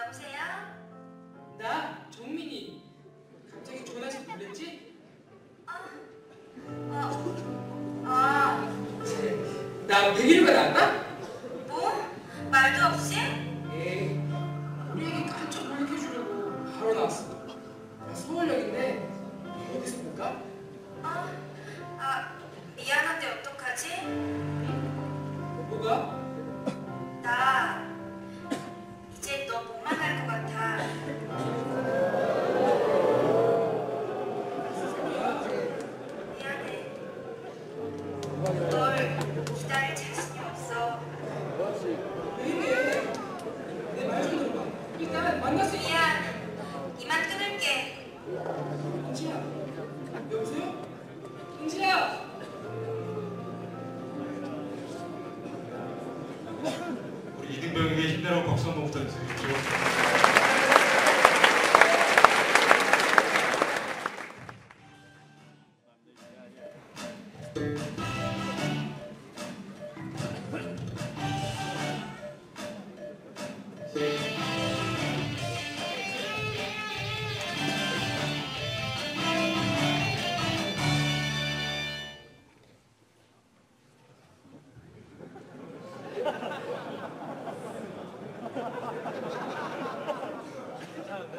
여보세요? 나 정민이 갑자기 전화해서 놀랬지? 어어어나 아, 아, 아. 백일과 났다? 뭐? 말도 없이? そのお二人です。괜찮은데?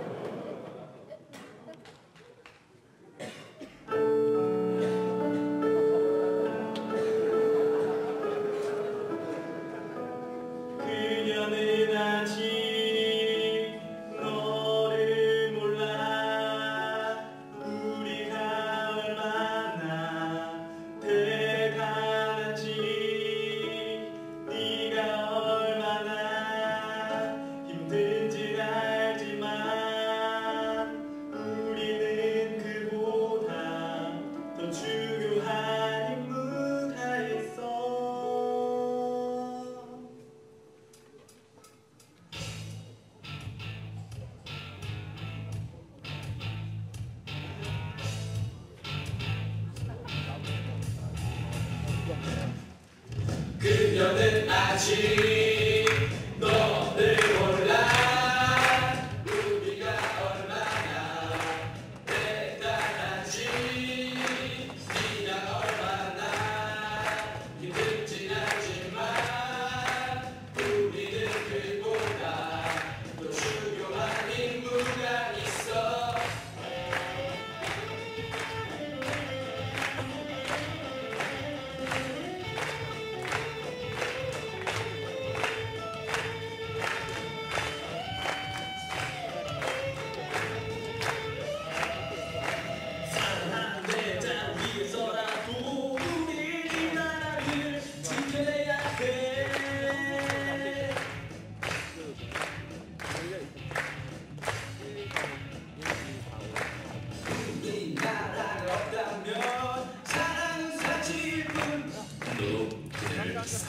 です。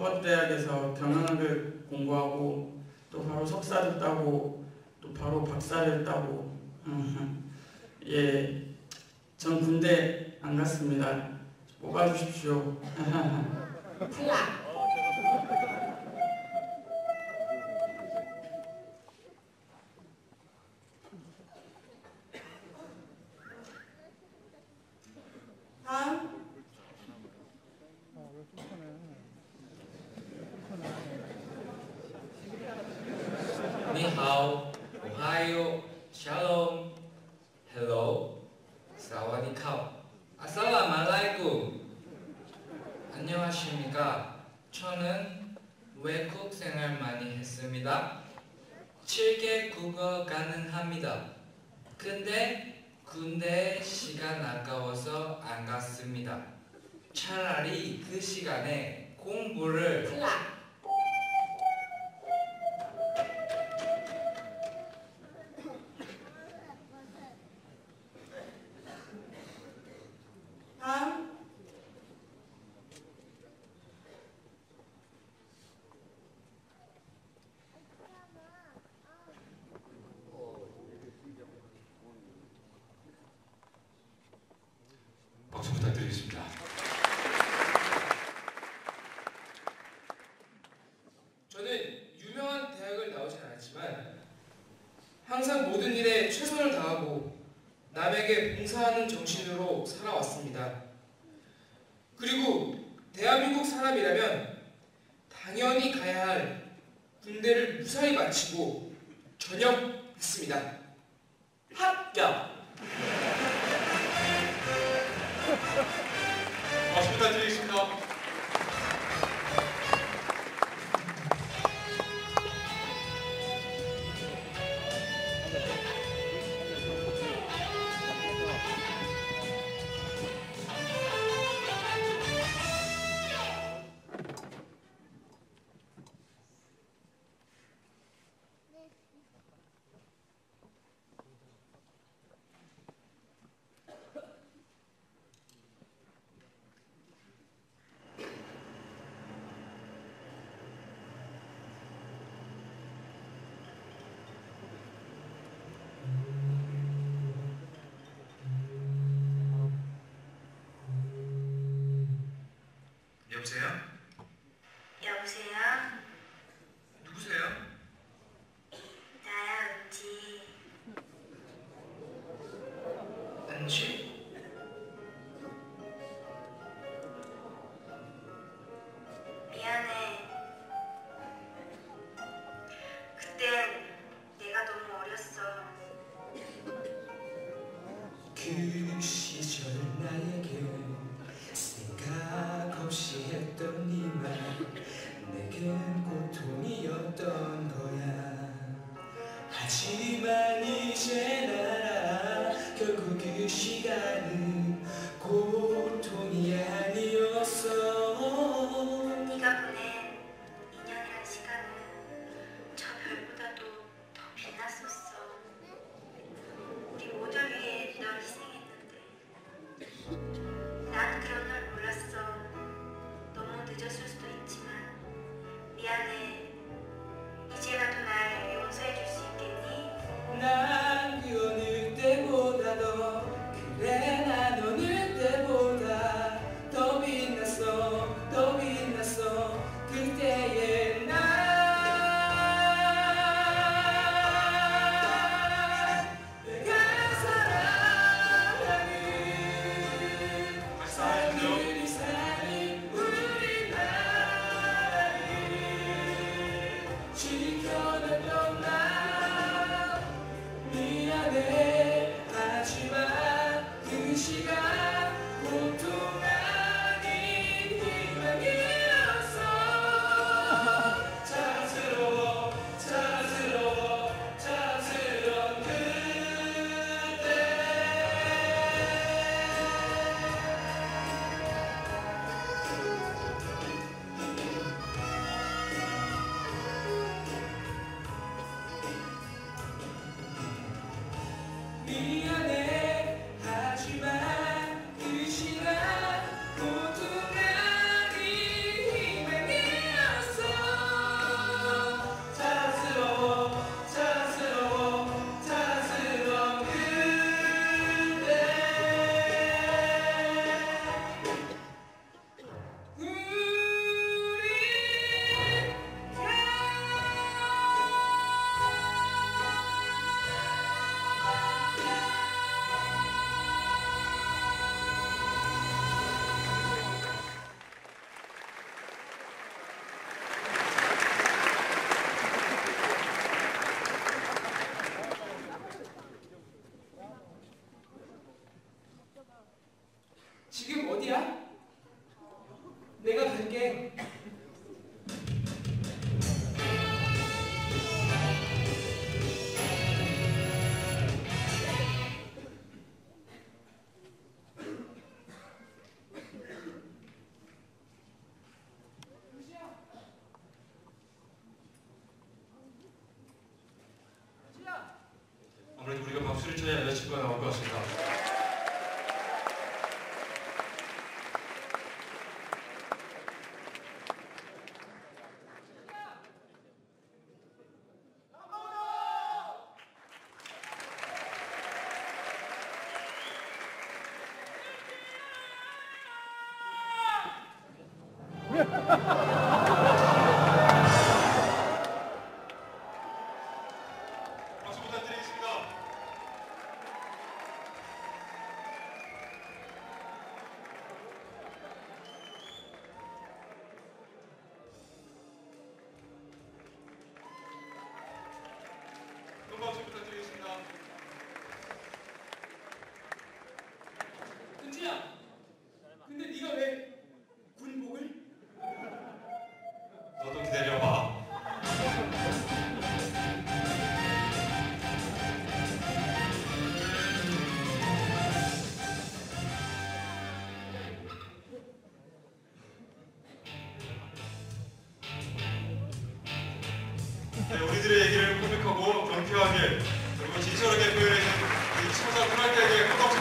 학원 대학에서 경영학을 공부하고 또 바로 석사를 따고 또 바로 박사를 따고 예, 전 군대 안 갔습니다. 뽑아주십시오. 아, 차라리 그 시간에 공부를 클라. 항상 모든 일에 최선을 다하고 남에게 봉사하는 정신으로 살아왔습니다. 그리고 대한민국 사람이라면 당연히 가야 할 군대를 무사히 마치고 전역했습니다. 합격! 여보세요? 여보세요? 누구세요? 나야 은지. 은지? 정말 진솔하게 표현해주신 우리 청사 문학대학의 허덕